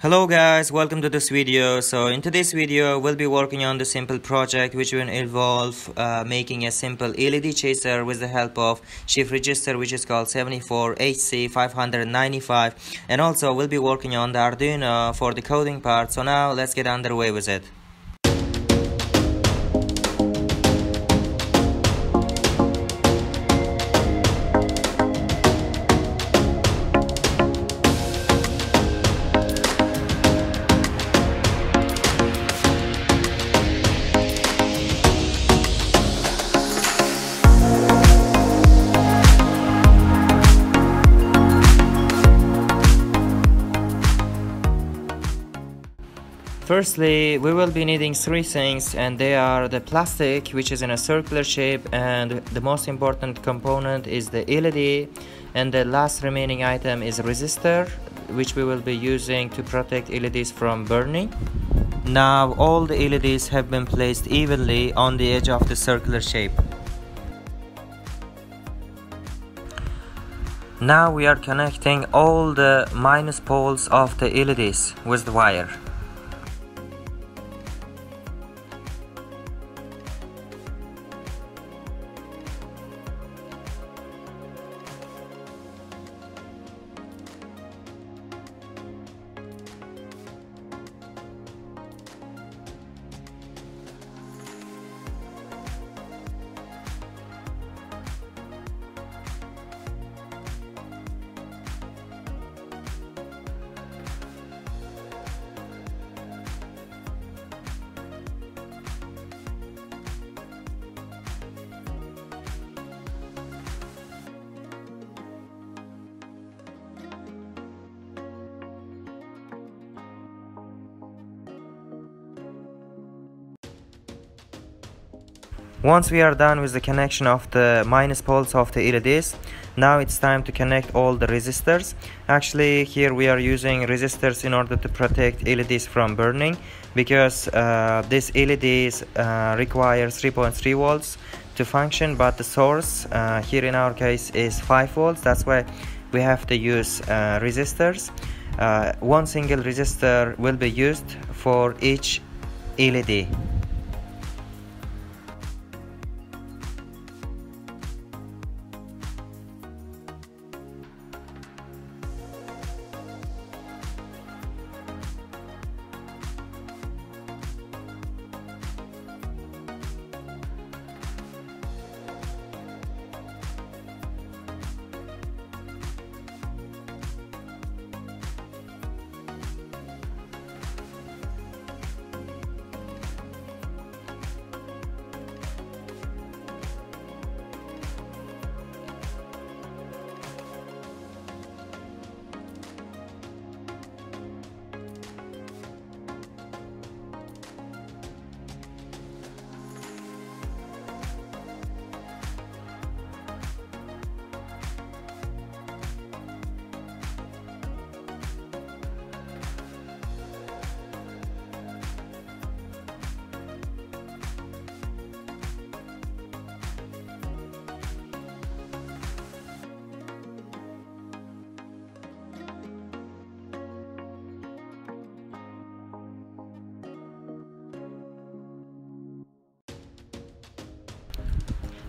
Hello guys, welcome to this video. So in today's video, we'll be working on the simple project which will involve uh, making a simple LED chaser with the help of shift register which is called 74HC595 and also we'll be working on the Arduino for the coding part. So now let's get underway with it. Firstly, we will be needing three things and they are the plastic which is in a circular shape and the most important component is the LED and the last remaining item is resistor which we will be using to protect LEDs from burning. Now all the LEDs have been placed evenly on the edge of the circular shape. Now we are connecting all the minus poles of the LEDs with the wire. Once we are done with the connection of the minus poles of the LEDs, now it's time to connect all the resistors. Actually, here we are using resistors in order to protect LEDs from burning because uh, this LEDs uh, require 3.3 volts to function, but the source uh, here in our case is 5 volts. That's why we have to use uh, resistors. Uh, one single resistor will be used for each LED.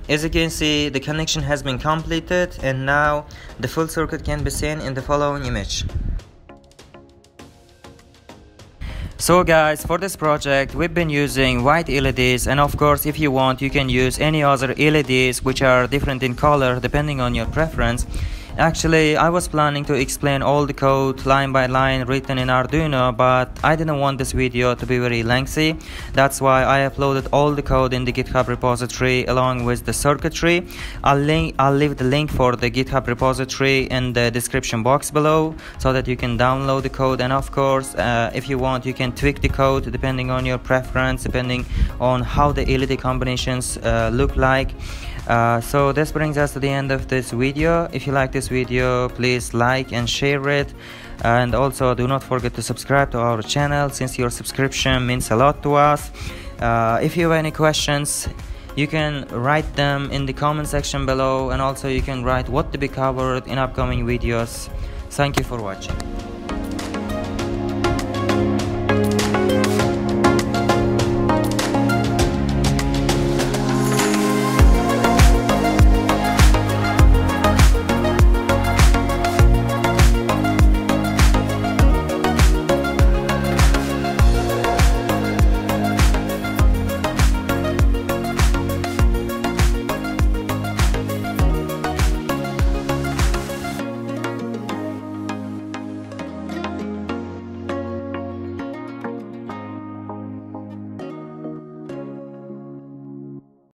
As you can see, the connection has been completed and now the full circuit can be seen in the following image. So guys, for this project, we've been using white LEDs and of course if you want, you can use any other LEDs which are different in color depending on your preference. Actually, I was planning to explain all the code line by line written in Arduino, but I didn't want this video to be very lengthy. That's why I uploaded all the code in the GitHub repository along with the circuitry. I'll link I'll leave the link for the GitHub repository in the description box below so that you can download the code and of course, uh, if you want, you can tweak the code depending on your preference, depending on how the LED combinations uh, look like. Uh, so this brings us to the end of this video. If you like this video please like and share it. And also do not forget to subscribe to our channel since your subscription means a lot to us. Uh, if you have any questions you can write them in the comment section below. And also you can write what to be covered in upcoming videos. Thank you for watching